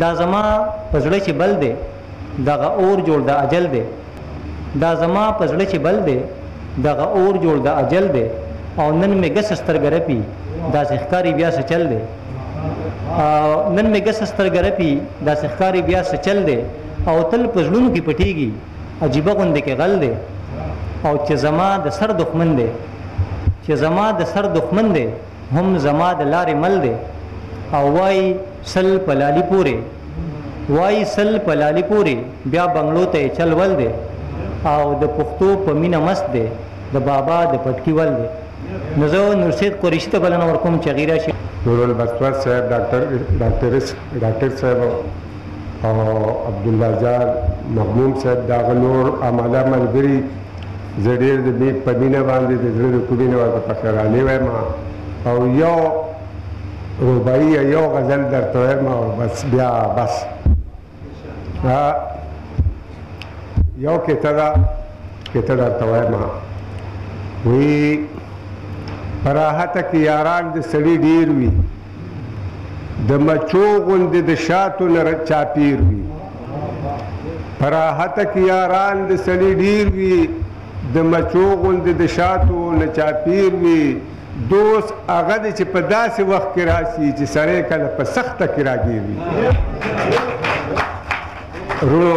دا زما په زړه چې بل دی دغه اور جوړ د اجل دی دا زما په زړه چې بل دی دغه اور جوړ د اجل دی او نن مې ګس سترګه رپي داسې ښکاري بیا څه چل دی نن مې ګس سترګه رپي داسې ښکاري بیا څه چل دی او تل په زړونو کې پټېږي عجیبه غوندې کې غل دی او چې زما د سر دښمن دی چې زما د سر دښمن دی هم زما د لارې مل دی او وايي سل په لالي پورې وايي سل په لالي پورې بیا بنګلو ته یې چل ول دی او د پښتو په مینه مست دی د بابا د پټکي ول دی نو زه نورسید قریشي ته بلنه ورکوم چې هغوی راشي نورول بختور صاحب ډاکټر ډاکټرس ډاکټر صاحب او عبدالله جان مغموم صاحب دغه نور عمله ملګري زه ډېر د بېګ په مینه باندې د زړه د کومې نه ورته پښرانې وایم او یو روبایي یا یو غزل درته وایم او بس بیا بس یو کېته ده کېته درته وایم وی پراحته کې یاران د سړي ډېر وي د مچو غوندې د شاتو نه چاپیر وي په راحته کې یاران د سړي ډیر وي د مچو غوندې د شاتو نه چاپیر وي دوست هغه دی چې په داسې وخت کې راسي چې سړی کله په سخته کې راګیر وي رونو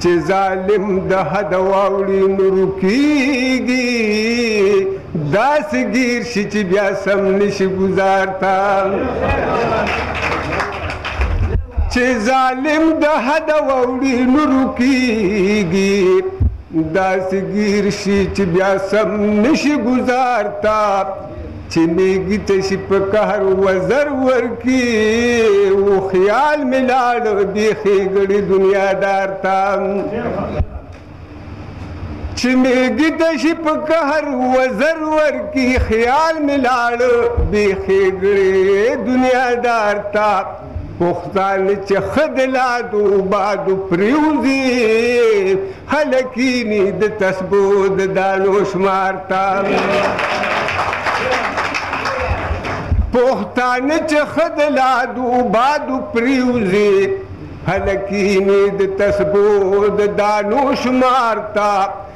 چې ظالم د حد واوړي نو رکیږي داسې ګیر شي چې بیا سم نشي گزار تا چې ظالم د حد واوړي نو رکیږي داسې ګیر شي چې بیا سم نشي گزار تا چې مېږي ته شي په قهر وزر ورکي و خیال مې لاړ دې ښېګړي دنیادار ته چې مېږي ته شي په قهر وزر ورکي خیال مې لاړ دې ښېګړي دنیادار ته پښتانه چې ښه د لادو بادو پرېوځي هله کیني د تسبو د دانو شمار ته پښتانه چې ښه د لادو بادو پرېوځي هله کیني د تسبو د دانو شمار ته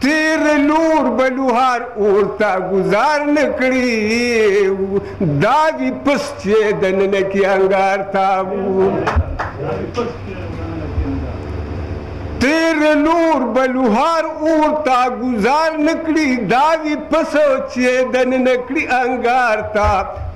تیر لور به لوهار اورته ګزار نه کړي دا وي پس چې د ننه کې انګار تا تیر لور بلوهار اور تا گزار نکړي دا وی پس چې دن نکړي انګار تا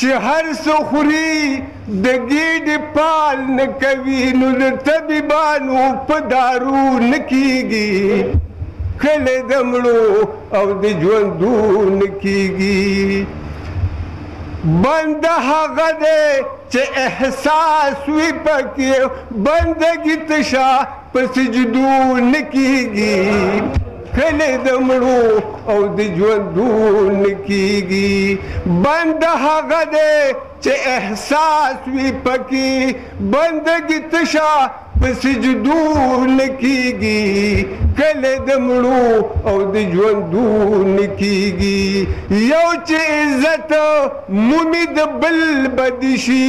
چی هر څه خوری د ګیډی پال نه کوی نو د طبیبانو په دارو نه کیږی کله د مړو او د ژوندو نه کیږی بند هغه دی چی احساس وی پکی بندګی تشه په سجدو نه کېږي کله د مړو او د ژوندو نه کېږي بنده هغه دی چې احساس وي پکې بندګي تشه په سجدو نه کېږي کله د مړو او د ژوندو نه کېږي یو چې عزت مومي د بل بدي شي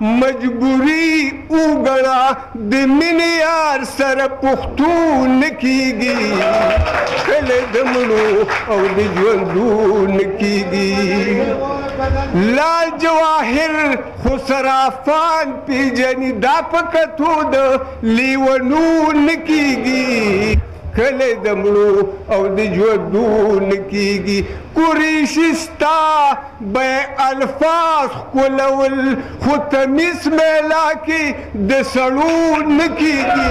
مجبوري وګڼه د مينې يار سره پښتو نه کيږي کله د مړو او د ژوندو نه کيږي لال جواهر خو صرافان پیژني دا په کتو د لیونو نه کیږي کله د مړو او د ژوندو نه کیږي قریشي ستا به یې الفاظ ښکلول، خو تمیز میلا کې د سړو نه کېږي.